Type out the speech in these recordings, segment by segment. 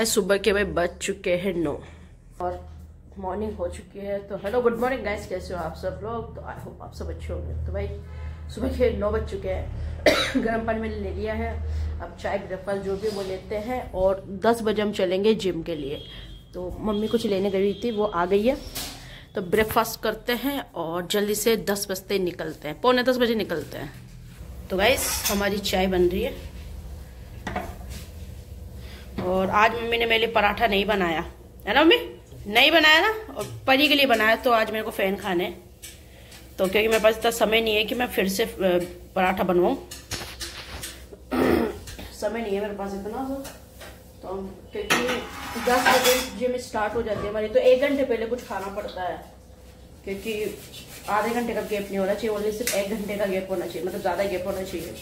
गाय सुबह के भाई बज चुके हैं नौ। और मॉर्निंग हो चुकी है तो हेलो गुड मॉर्निंग गाइस कैसे हो आप सब लोग? तो आई होप आप सब अच्छे होंगे। तो भाई, सुबह के नौ बज चुके हैं। गर्म पानी मैंने ले लिया है। अब चाय ब्रेकफास्ट जो भी वो लेते हैं और दस बजे हम चलेंगे जिम के लिए। तो मम्मी कुछ लेने गई थी, वो आ गई है। तो ब्रेकफास्ट करते हैं और जल्दी से दस बजते निकलते हैं। पौने दस बजे निकलते हैं। तो गाइस हमारी चाय बन रही है। और आज मम्मी ने मेरे लिए पराठा नहीं बनाया। है ना मम्मी? नहीं बनाया ना? और परी के लिए बनाया तो आज मेरे को फ़ैन खाने तो क्योंकि मेरे पास इतना समय नहीं है कि मैं फिर से पराठा बनवाऊँ। समय नहीं है मेरे पास इतना तो क्योंकि दस बजे जिम स्टार्ट हो जाती है हमारी तो एक घंटे पहले कुछ खाना पड़ता है। क्योंकि आधे घंटे का गैप नहीं होना चाहिए ओनली सिर्फ़ एक घंटे का गैप होना चाहिए मतलब ज़्यादा गैप होना चाहिए।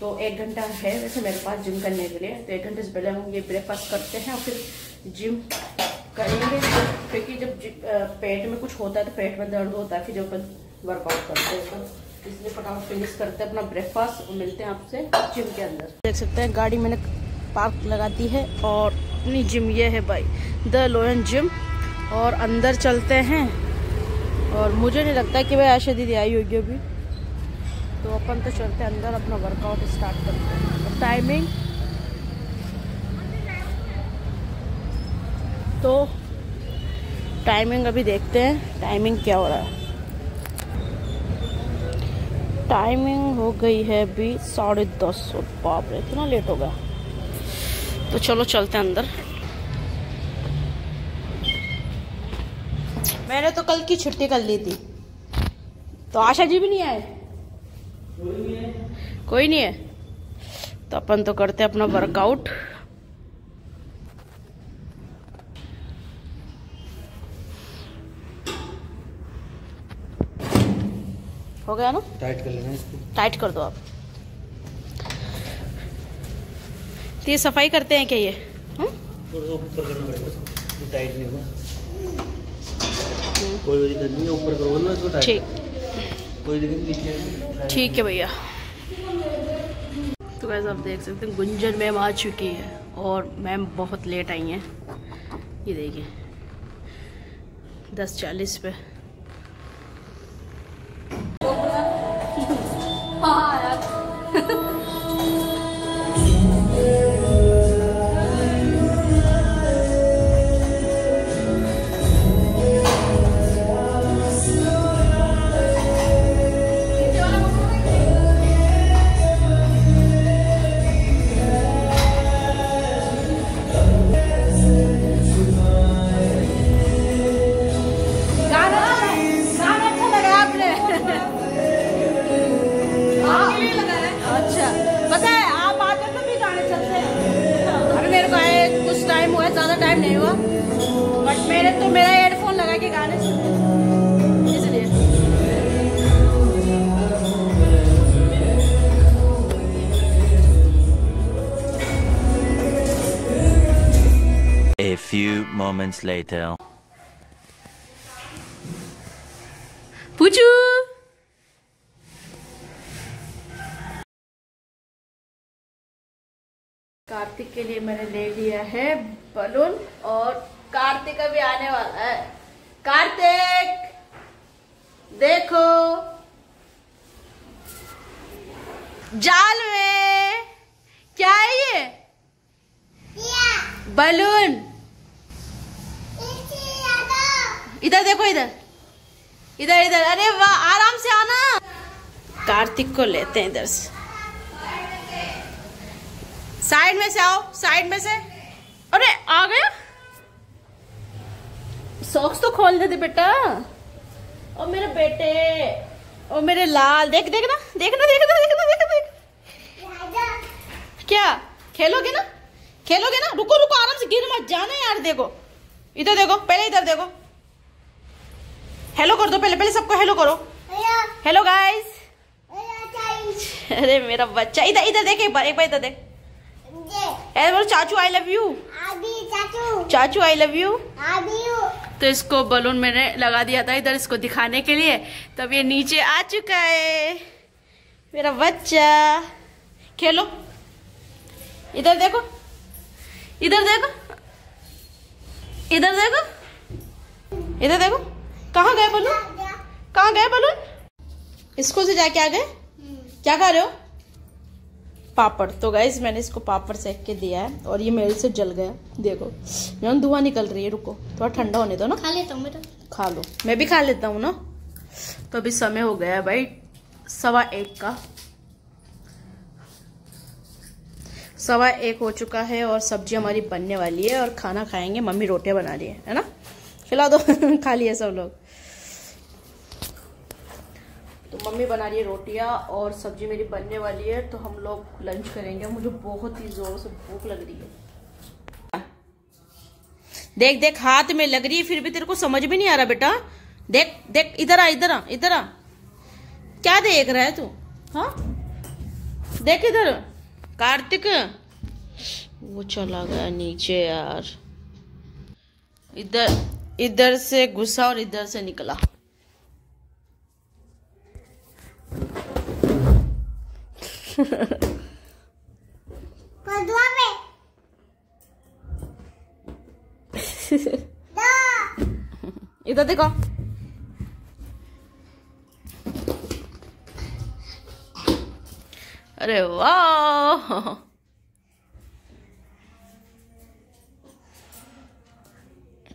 तो एक घंटा है वैसे मेरे पास जिम करने के लिए तो एक घंटे से पहले हम ये ब्रेकफास्ट करते हैं और फिर जिम करेंगे। क्योंकि जब पेट में कुछ होता है तो पेट में दर्द होता है, फिर जब वर्कआउट करते हैं तो इसलिए फटाफट फिनिश करते हैं अपना ब्रेकफास्ट और मिलते हैं आपसे जिम के अंदर। देख सकते हैं, गाड़ी मैंने पार्क लगा दी है और अपनी जिम ये है भाई द लोयन जिम और अंदर चलते हैं। और मुझे नहीं लगता कि भाई आशा दीदी आई होगी अभी। तो अपन तो चलते अंदर, अपना वर्कआउट स्टार्ट करते हैं। टाइमिंग तो टाइमिंग अभी देखते हैं टाइमिंग क्या हो रहा है। टाइमिंग हो गई है अभी साढ़े दस बाप रे, इतना लेट हो गया। तो चलो चलते हैं अंदर। मैंने तो कल की छुट्टी कर ली थी। तो आशा जी भी नहीं आए? कोई नहीं है। तो अपन तो करते हैं अपना वर्कआउट हो गया ना? टाइट कर लेना इसको। टाइट कर दो आप। तो ये सफ़ाई करते हैं क्या ये? हम्म? ऊपर करना पड़ेगा। टाइट नहीं होगा। कोई नहीं है ऊपर करो ना इसको टाइट ठीक कोई दिक्कत नहीं नीचे ठीक है भैया। तो वैसे आप देख सकते हैं, गुंजन मैम आ चुकी है और मैम बहुत लेट आई हैं। ये देखिए, दस चालीस पे। टाइम हुआ ज़्यादा टाइम नहीं हुआ। बट मेरे तो मेरा हेडफोन लगा के गाने सुने A few moments later. Kartik के लिए मैंने ले लिया है बलून और कार्तिक अभी आने वाला है। कार्तिक, देखो। जाल में। क्या है ये? बलून। इधर देखो, इधर। इधर इधर। अरे वाह, आराम से आना। कार्तिक को लेते हैं इधर से। साइड में से आओ साइड में से। अरे आ गया? सॉक्स तो खोल दे बेटा। ओ मेरे बेटे ओ मेरे लाल देख देखना देखना देखना देखना देखना देख क्या? खेलोगे ना? खेलोगे ना? रुको रुको आराम से गिर मत जाना यार देखो। इधर देखो पहले इधर देखो। हेलो कर दो पहले पहले सबको हेलो करो। हेलो गाइस अरे मेरा बच्चा इधर इधर देख एक बार एक बार इधर देख। अरे बोलो चाचू आई लव यू चाचू। आई लव यू तो इसको बलून मैंने लगा दिया था इधर इसको दिखाने के लिए। तब ये नीचे आ चुका है। मेरा बच्चा। खेलो। इधर देखो। इधर देखो। इधर देखो। इधर देखो। कहाँ गए बलून कहाँ गए बलून स्कूल से जाके आ गए क्या खा रहे हो? पापड़। तो गाइज़ मैंने इसको पापड़ सेक के दिया है और ये मेरे से जल गया। देखो यहाँ धुआँ निकल रही है रुको। थोड़ा ठंडा होने दो ना। खा लेता हूँ बेटा। खा लो। मैं भी खा लेता हूँ ना। तो अभी समय हो गया है भाई सवा एक का। सवा एक हो चुका है और सब्ज़ी हमारी बनने वाली है और खाना खाएँगे। मम्मी रोटियाँ बना रही है है ना? खिला दो। खा लिए सब लोग। तो मम्मी बना रही है रोटियाँ और सब्ज़ी मेरी बनने वाली है तो हम लोग लंच करेंगे। मुझे बहुत ही ज़ोर से भूख लग रही है। देख देख, हाथ में लग रही है, फिर भी तेरे को समझ भी नहीं आ रहा बेटा। देख देख, इधर आ इधर आ इधर आ। क्या देख रहा है तू? हाँ? देख इधर। कार्तिक। वो चला गया नीचे यार। इधर इधर से घुसा और इधर से निकला कदुआ में इधर देखो। अरे वाह।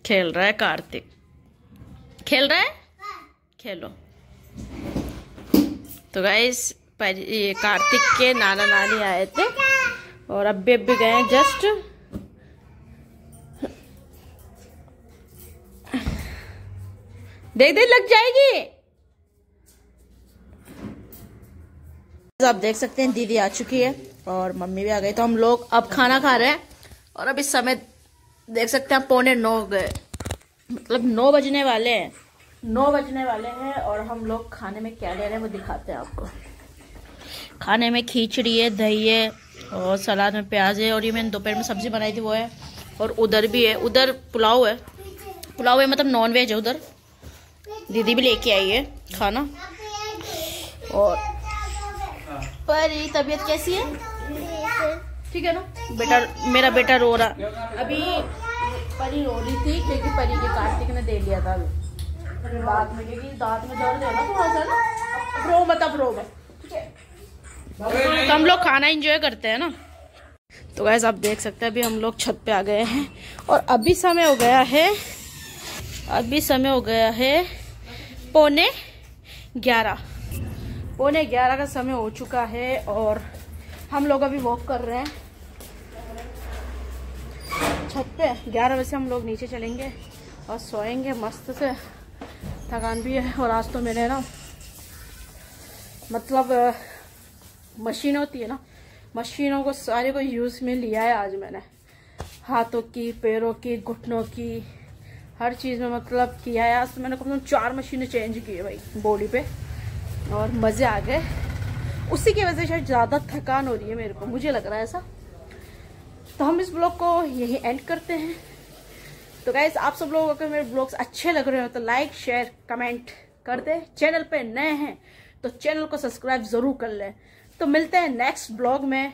खेल रहा है कार्तिक। खेल रहा है? खेलो। तो गाइस ये कार्तिक के नाना नानी आए थे और अब्बे अब्बे गए हैं जस्ट। देख देख, लग जाएगी। आप देख सकते हैं, दीदी आ चुकी है और मम्मी भी आ गई। तो हम लोग अब खाना खा रहे हैं और अब इस समय देख सकते हैं, पौने नौ गए। मतलब नौ बजने वाले हैं। नौ बजने वाले हैं और हम लोग खाने में क्या ले रहे हैं वो दिखाते हैं आपको। खाने में खिचड़ी है, दही है और सलाद में प्याज है और ये मैंने दोपहर में सब्ज़ी बनाई थी, वो है और उधर भी है। उधर पुलाव है। पुलाव है मतलब नॉन वेज है उधर। दीदी भी लेके आई है खाना। और परी तबीयत कैसी है? ठीक है ना? बेटा, मेरा बेटा रो रहा। अभी परी रो रही थी क्योंकि परी के कार्तिक ने दे लिया था। अभी दांत में, क्योंकि दांत में दर्द है ना थोड़ा सा ना। रो मत, अब रो मत। तो हम लोग खाना एंजॉय करते हैं ना। तो गैस आप देख सकते हैं, अभी हम लोग छत पे आ गए हैं। और अभी समय हो गया है, अभी समय हो गया है पौने ग्यारह। पौने ग्यारह का समय हो चुका है और हम लोग अभी वॉक कर रहे हैं। छत पे ग्यारह बजे हम लोग नीचे चलेंगे और सोएँगे मस्त से। थकान भी है और आज तो मेरे ना। मतलब मशीन होती है ना, मशीनों को सारे को यूज़ में लिया है आज मैंने। हाथों की, पैरों की, घुटनों की, हर चीज़ में मतलब किया है। आज तो मैंने कम से कम चार मशीनें चेंज की है भाई बॉडी पे। और मज़े आ गए। उसी की वजह से शायद ज़्यादा थकान हो रही है मेरे को, मुझे लग रहा है ऐसा। तो हम इस ब्लॉग को यही एंड करते हैं। तो गाइज़ आप सब लोगों को मेरे ब्लॉग्स अच्छे लग रहे हो तो लाइक शेयर कमेंट कर दे चैनल पे नए हैं तो चैनल को सब्सक्राइब ज़रूर कर लें। तो मिलते हैं नेक्स्ट ब्लॉग में।